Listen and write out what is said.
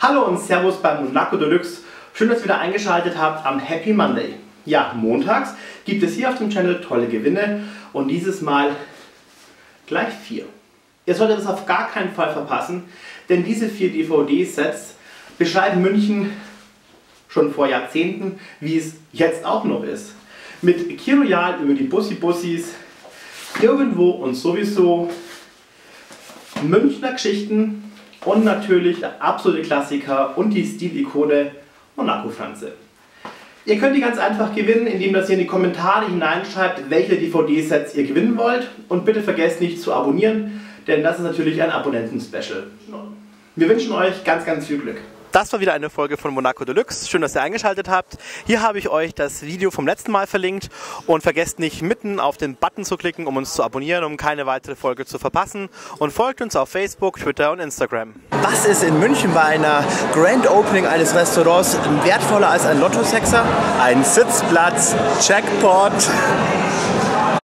Hallo und Servus beim Monaco Deluxe. Schön, dass ihr wieder eingeschaltet habt am Happy Monday. Ja, montags gibt es hier auf dem Channel tolle Gewinne und dieses Mal gleich vier. Ihr solltet das auf gar keinen Fall verpassen, denn diese vier DVD-Sets beschreiben München schon vor Jahrzehnten, wie es jetzt auch noch ist. Mit Kiroyal über die Bussi-Bussis, irgendwo und sowieso Münchner Geschichten und natürlich der absolute Klassiker und die Stilikone Monaco-Franze. Ihr könnt die ganz einfach gewinnen, indem ihr in die Kommentare hineinschreibt, welche DVD-Sets ihr gewinnen wollt. Und bitte vergesst nicht zu abonnieren, denn das ist natürlich ein Abonnenten-Special. Wir wünschen euch ganz, ganz viel Glück. Das war wieder eine Folge von Monaco Deluxe. Schön, dass ihr eingeschaltet habt. Hier habe ich euch das Video vom letzten Mal verlinkt und vergesst nicht mitten auf den Button zu klicken, um uns zu abonnieren, um keine weitere Folge zu verpassen und folgt uns auf Facebook, Twitter und Instagram. Was ist in München bei einer Grand Opening eines Restaurants wertvoller als ein Lottosexer? Ein Sitzplatz, Jackpot.